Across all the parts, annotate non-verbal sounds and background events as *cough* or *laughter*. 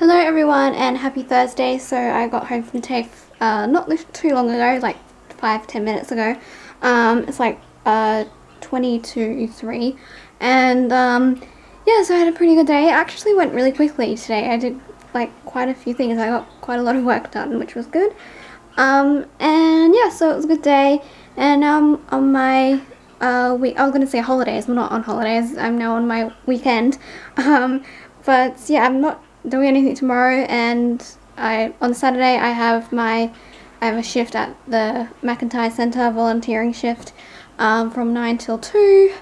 Hello everyone and happy Thursday. So I got home from TAFE uh, not too long ago, like five, ten minutes ago. Um, it's like uh, 20 3 and um, yeah, so I had a pretty good day. It actually went really quickly today. I did like quite a few things. I got quite a lot of work done, which was good. Um, and yeah, so it was a good day. And um, on my uh, week, I was going to say holidays. I'm not on holidays. I'm now on my weekend. *laughs* Um, but yeah, I'm not doing anything tomorrow and I on Saturday I have my I have a shift at the McIntyre Centre volunteering shift um, from 9 till 2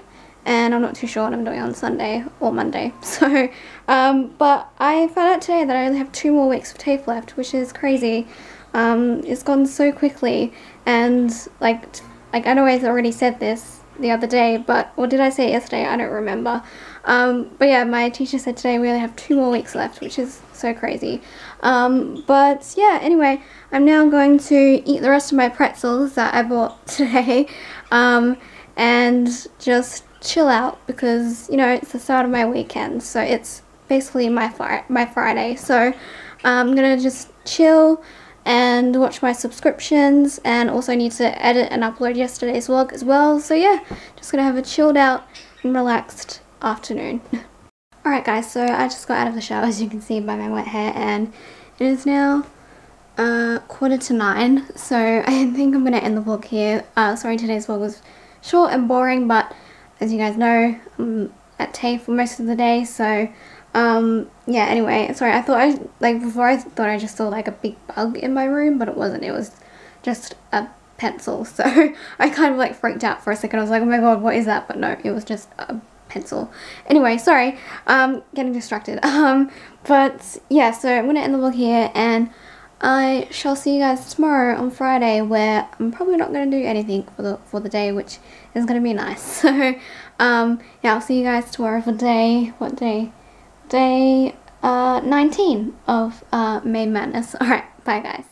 and I'm not too sure what I'm doing on Sunday or Monday. *laughs* So um, but I found out today that I only have two more weeks of TAFE left which is crazy. Um, it's gone so quickly and like like I know I've already said this the other day, but, or did I say yesterday? I don't remember. Um, but yeah, my teacher said today we only have two more weeks left, which is so crazy. Um, but yeah, anyway, I'm now going to eat the rest of my pretzels that I bought *laughs* today, um, and just chill out because, you know, it's the start of my weekend, so it's basically my, my Friday. So I'm gonna just chill, and watch my subscriptions and also need to edit and upload yesterday's vlog as well. So yeah, just gonna have a chilled out and relaxed afternoon. *laughs* Alright guys, so I just got out of the shower as you can see by my wet hair and it is now uh, quarter to nine. So *laughs* I think I'm gonna end the vlog here. Uh, sorry today's vlog was short and boring but as you guys know I'm at TAFE for most of the day so um, yeah, anyway, sorry, I thought I, like, before I thought I just saw, like, a big bug in my room, but it wasn't. It was just a pencil. *laughs* So I kind of, like, freaked out for a second. I was like, oh my god, what is that? But no, it was just a pencil. Anyway, sorry, um, getting distracted. *laughs* Um, but, yeah, so I'm going to end the vlog here, and I shall see you guys tomorrow on Friday, where I'm probably not going to do anything for the, for the day, which is going to be nice. *laughs* So, um, yeah, I'll see you guys tomorrow for day, what day? day uh, 19 of uh, May Madness. *laughs* Alright, bye guys.